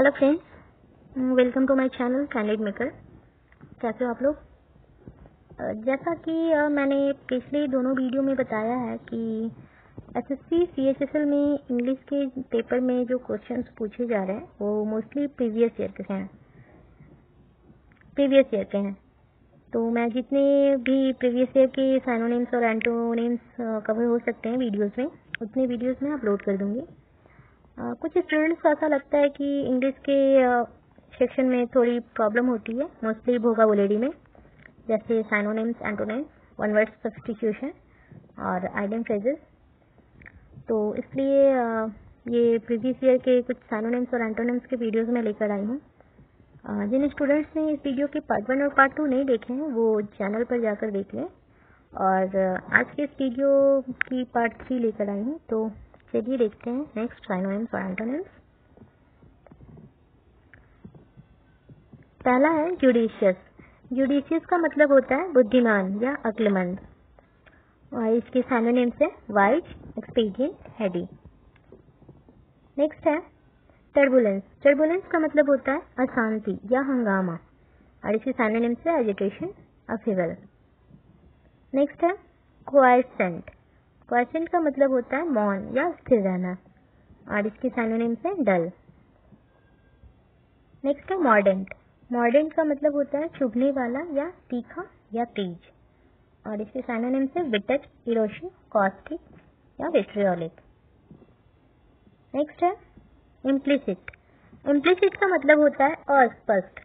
Hello friends welcome to my channel candid maker कैसे हो आप लोग? जैसा कि मैंने पिछले दोनों वीडियो में बताया है कि एसएससी सीएचएसएल में इंग्लिश के पेपर में जो क्वेश्चंस पूछे जा रहे हैं, वो मोस्टली प्रीवियस ईयर के हैं। प्रीवियस ईयर के हैं। तो मैं जितने भी प्रीवियस ईयर के साइनोनिम्स और एंटोनिम्स कवर हो सकते हैं वीडियोज़ में, उतने वीडियोज़ में अपलोड कर दूँगी। कुछ स्टूडेंट्स को ऐसा लगता है कि इंग्लिश के सेक्शन में थोड़ी प्रॉब्लम होती है मोस्टली भोगा भोगाबुलेरी में, जैसे synonyms antonyms one word substitution और आइडम फ्रेजेस तो इसलिए ये प्रीवियस ईयर के कुछ साइनोनिम्स और एंटोनिम्स के वीडियोस में लेकर आई हूँ। जिन स्टूडेंट्स ने इस वीडियो के पार्ट वन और पार्ट टू नहीं देखे हैं, वो चैनल पर जाकर देख लें। और आज के इस वीडियो की पार्ट थ्री लेकर आई हूँ तो चलिए देखते हैं नेक्स्ट साइनोनिम्स और एंटोनिम्स पहला है जुडिशियस जुडिशियस का मतलब होता है बुद्धिमान या अक्लमंद. और इसके साइनोनिम्स है वाइज एक्सपीडियंट हेडी नेक्स्ट है टर्बुलेंस टर्बुलेंस का मतलब होता है अशांति या हंगामा. और इसके साइनोनिम्स है एजिटेशन अफिवल नेक्स्ट है क्वाइसेंट क्वेश्चन का मतलब होता है मौन या स्थिर रहना। और इसके साइनोनिम्स है डल। नेक्स्ट है मॉर्डेंट मॉर्डेंट का मतलब होता है चुभने वाला या तीखा या तेज। और इसके साइनोनिम्स है बिटर इरोशन कॉस्टिक या विट्रियोलिक नेक्स्ट है इम्प्लिसिट इम्प्लिसिट का मतलब होता है अस्पष्ट।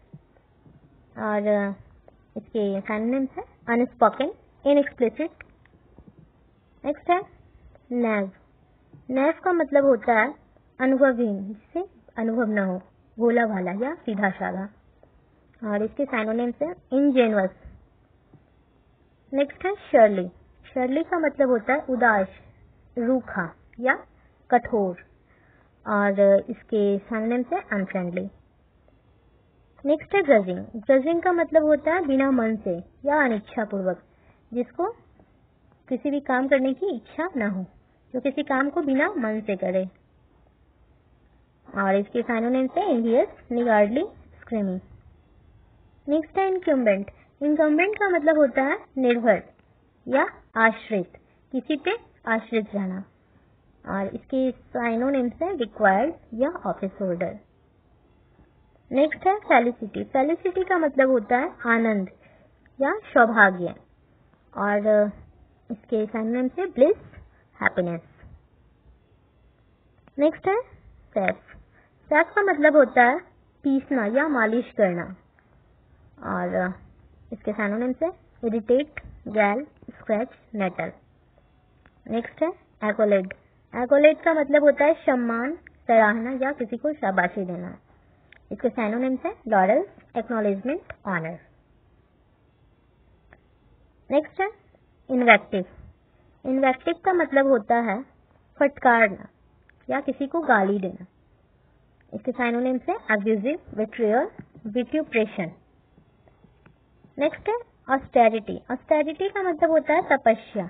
और इसके साइनोनिम्स है अनस्पोकन इनएक्सप्लिसिट नेक्स्ट है नैव नैव का मतलब होता है अनुभवहीन जिससे अनुभव न हो गोला भाला या सीधा साधा और इसके साइनोनिम्स है इनजेनवस नेक्स्ट है शर्ली शर्ली का मतलब होता है उदास, रूखा या कठोर। और इसके साइनोनिम्स है अनफ्रेंडली नेक्स्ट है ग्रजिंग ग्रजिंग का मतलब होता है बिना मन से या अनिच्छा पूर्वक जिसको किसी भी काम करने की इच्छा न हो, जो किसी काम को बिना मन से करे। और इसके साइनोनिम्स है निगार्डली स्क्रीमी नेक्स्ट है इनक्यूम्बेंट इनकम्बेंट का मतलब होता है निर्भर या आश्रित, किसी पे आश्रित रहना। और इसके साइनोनिम्स है रिक्वायर्ड या ऑफ़िस होल्डर नेक्स्ट है फेलिसिटी फेलिसिटी का मतलब होता है आनंद या सौभाग्य। और इसके साइनोनिम से ब्लिस हैप्पीनेस नेक्स्ट है सेफ़ सेफ़ का मतलब होता है पीसना या मालिश करना. और इसके साइनोनिम से इरिटेट गैल स्क्रैच नेटल नेक्स्ट है एकोलेड एकोलेड का मतलब होता है सम्मान, सराहना या किसी को शाबाशी देना. इसके साइनोनिम्स है लॉरल एक्नोलेजमेंट ऑनर नेक्स्ट है इन्वेक्टिव इन्वेक्टिव का मतलब होता है फटकारना या किसी को गाली देना। इसके साइनोनिम से अब्यूजिव विट्रियल विट्यूप्रेशन नेक्स्ट है ऑस्टेरिटी ऑस्टेरिटी का मतलब होता है तपस्या।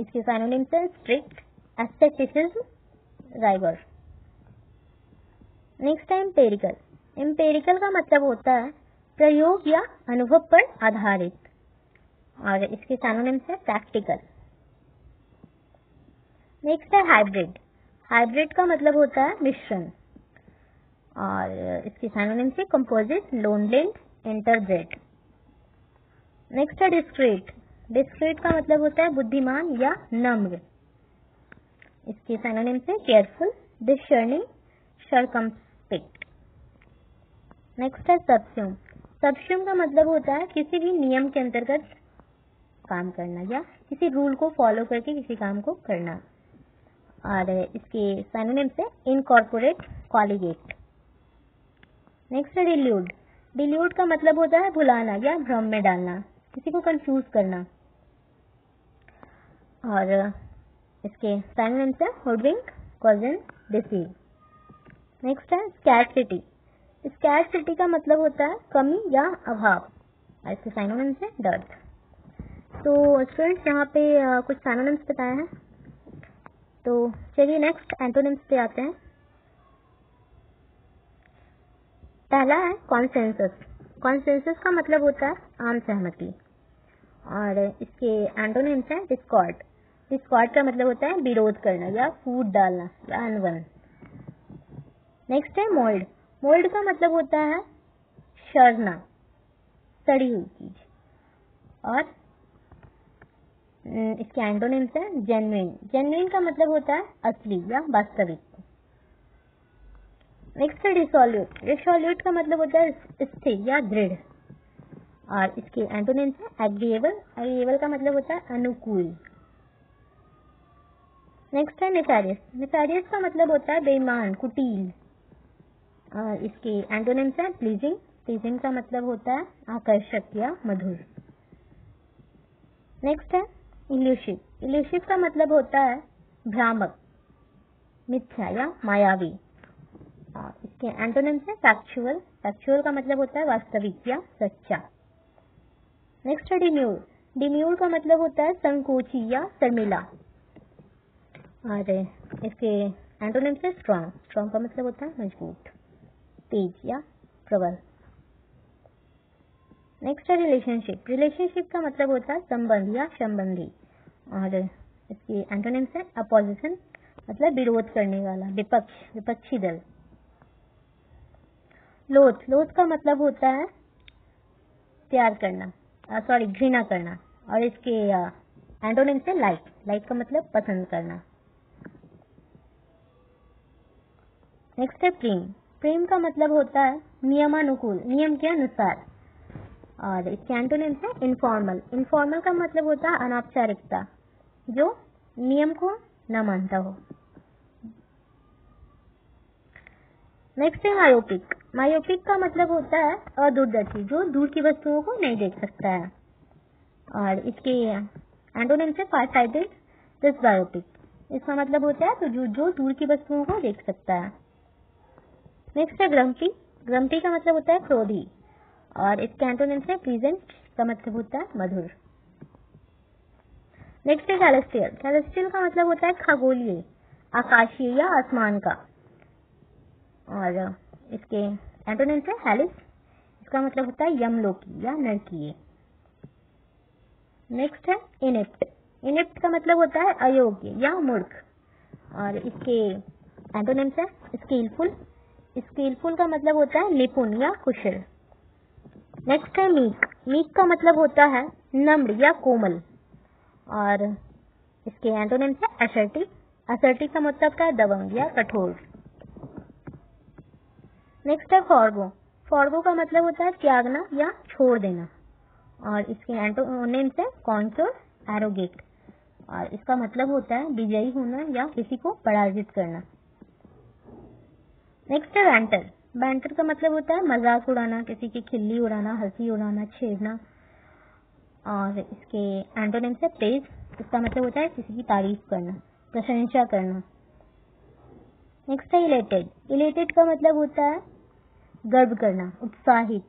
इसके साइनोनिम से स्ट्रिक्ट एस्थेटिसिज्म राइवर नेक्स्ट है एम्पेरिकल एम्पेरिकल का मतलब होता है प्रयोग या अनुभव पर आधारित। और इसके सैनोनिम्स है प्रैक्टिकल नेक्स्ट है हाइब्रिड हाइब्रिड का मतलब होता है मिश्रण. और इसके सैनोनिम्स है कंपोजिट लोनलेंड इंटरब्रेड नेक्स्ट है डिस्क्रीट डिस्क्रीट का मतलब होता है बुद्धिमान या नम्र. इसके सैनोनिम्स है केयरफुल डिशर्निंग सरकमस्पेक्ट नेक्स्ट है सबस्यूम सबस्यूम का मतलब होता है किसी भी नियम के अंतर्गत काम करना या किसी रूल को फॉलो करके किसी काम को करना। और इसके सैनोनिम से इनकॉर्पोरेट कॉलीगेट नेक्स्ट है डिल्यूड डिल्यूड का मतलब होता है भुलाना या भ्रम में डालना, किसी को कंफ्यूज करना। और इसके सैनोनिम्स है हुडविंक कॉजन डिसीव नेक्स्ट है स्कैरसिटी स्कैरसिटी का मतलब होता है कमी या अभाव। और इसके साइनोनिम्स है डर्थ तो स्टूडेंट्स यहाँ पे कुछ सैनोनिम्स बताए हैं। तो चलिए नेक्स्ट एंटोनिम्स पे आते हैं। पहला है कॉन्सेंसस कॉन्सेंसस का मतलब होता है आम सहमति। और इसके एंटोनिम्स हैं डिस्कॉर्ड डिस्कॉर्ड का मतलब होता है विरोध करना या फूट डालना या अनवन नेक्स्ट है मोल्ड मोल्ड का मतलब होता है शरना सड़ी हुई चीज़। और इसके एंटोनिम्स है जेन्युइन जेन्युइन का मतलब होता है असली या वास्तविक. नेक्स्ट है डिसोल्यूट का मतलब होता है स्थिर या दृढ़. और इसके एंटोनिम्स है एग्रीएबल एग्रीएबल का मतलब होता है अनुकूल. नेक्स्ट है निफेरियस निफेरियस का मतलब होता है बेईमान, कुटील. और इसके एंटोनिम्स है प्लीजिंग प्लीजिंग का मतलब होता है आकर्षक या मधुर. नेक्स्ट है इल्यूशिव इल्यूशिव का मतलब होता है भ्रामक, मिथ्या या मायावी। इसके एंटोनिम्स है फैक्चुअल फैक्चुअल का मतलब होता है वास्तविक या सच्चा। नेक्स्ट है डिम्यूर डिम्यूर का मतलब होता है संकोची या शर्मिला। और इसके एंटोनिम्स है स्ट्रॉन्ग स्ट्रॉन्ग का मतलब होता है मज़बूत, तेज या प्रबल। नेक्स्ट है रिलेशनशिप रिलेशनशिप का मतलब होता है संबंध या संबंधी। और इसकी एंटोनिम्स है अपोजिशन मतलब विरोध करने वाला, विपक्ष, विपक्षी दल। लोथ लोथ का मतलब होता है प्यार करना सॉरी घृणा करना। और इसके एंटोनिम्स है लाइक लाइक का मतलब पसंद करना। नेक्स्ट है प्रेम। प्रेम का मतलब होता है नियमानुकूल, नियम के अनुसार। और इसके एंटोनिम्स है इनफॉर्मल इनफॉर्मल का मतलब होता है अनौपचारिकता, जो नियम को न मानता हो। नेक्स्ट है मायोपिक मायोपिक का मतलब होता है अदूरदर्शी जो दूर की वस्तुओं को नहीं देख सकता है। और इसके एंटोनिम्स है फार दिस बायोपिक इसका मतलब होता है तो जो जो दूर की वस्तुओं को देख सकता है। नेक्स्ट है ग्रम्पी ग्रम्पी का मतलब होता है क्रोधी। और इसके एंटोनिम्स है प्लीजेंट है मधुर। नेक्स्ट है कैलेस्टियल कैलेस्टियल का मतलब होता है खगोलीय, आकाशीय या आसमान का। और इसके एंटोनिम्स है हेलिस इसका मतलब होता है यमलोकी या नरकीय। नेक्स्ट है इनिप्ट इनिप्ट का मतलब होता है अयोग्य या मूर्ख। और इसके एंटोनिम्स है स्किलफुल स्किलफुल का मतलब होता है निपुण या कुशल। नेक्स्ट है मीक मीक का मतलब होता है नम्र या कोमल। और इसके एंटोनिम्स है असर्टिव असर्टिव का मतलब क्या है दबंग या कठोर। नेक्स्ट है फॉर्गो फॉर्गो का मतलब होता है त्यागना या छोड़ देना। और इसके एंटोनिम्स है कॉन्सोर एरोगेट और इसका मतलब होता है विजयी होना या किसी को पराजित करना। नेक्स्ट है वेंटर बैंटर का मतलब होता है मज़ाक उड़ाना, किसी की खिल्ली उड़ाना, हँसी उड़ाना, छेड़ना। और इसके एंटोनिम से प्रेज इसका मतलब होता है किसी की तारीफ़ करना, प्रशंसा करना। नेक्स्ट है इलेटेड इलेटेड का मतलब होता है गर्व करना, उत्साहित,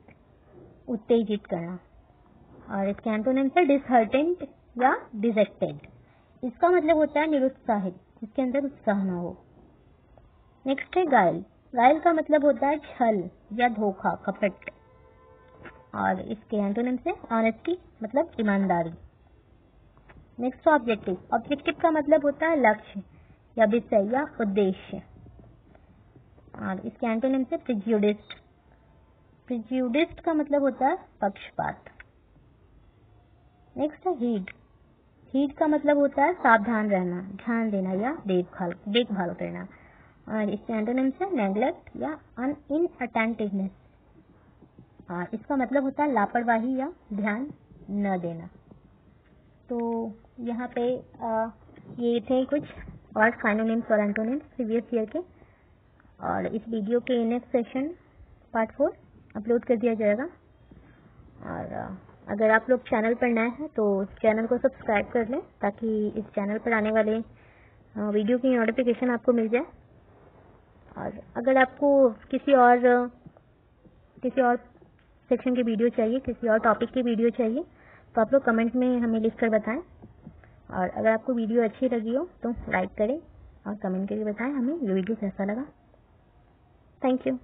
उत्तेजित करना। और इसके एंटोनिम से डिसहर्टेंट या डिजेक्टेड इसका मतलब होता है निरुत्साहित, जिसके अंदर उत्साह ना हो। नेक्स्ट है गायल गायल का मतलब होता है छल या धोखा कपट और इसके एंटोनिम से ऑनेस्टी मतलब ईमानदारी। नेक्स्ट ऑब्जेक्टिव ऑब्जेक्टिव का मतलब होता है लक्ष्य या विषय या उद्देश्य। और इसके एंटोनिम से प्रिज्यूडिस्ट प्रिज्यूडिस्ट का मतलब होता है पक्षपात। नेक्स्ट है हीड हीड का मतलब होता है सावधान रहना, ध्यान देना या देखभाल देखभाल करना। और इसके एंटोनिम्स है नेग्लेक्ट या अन इन अटेंटिवनेस और इसका मतलब होता है लापरवाही या ध्यान न देना. तो यहाँ पे आ, ये थे कुछ और फाइनोनिम्स और एंटोनिम्स प्रीवियस ईयर के. और इस वीडियो के next session part four upload कर दिया जाएगा. और अगर आप लोग चैनल पर नए हैं तो चैनल को सब्सक्राइब कर लें ताकि इस चैनल पर आने वाले वीडियो की नोटिफिकेशन आपको मिल जाए. और अगर आपको किसी और किसी और सेक्शन की वीडियो चाहिए, किसी और टॉपिक की वीडियो चाहिए तो आप लोग कमेंट में हमें लिख कर बताएँ। और अगर आपको वीडियो अच्छी लगी हो तो लाइक करें और कमेंट करके बताएँ। हमें ये वीडियो कैसा लगा? Thank you